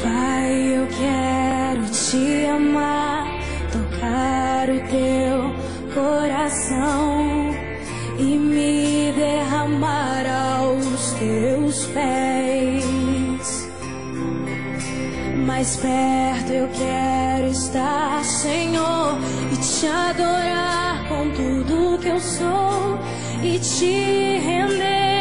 Pai, eu quero te amar, tocar o teu coração e me derramar aos teus pés. Mais perto eu quero estar, Senhor, e te adorar com tudo que eu sou e te render.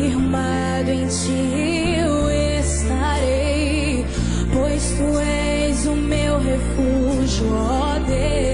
Firmado em ti eu estarei, pois tu és o meu refúgio. ó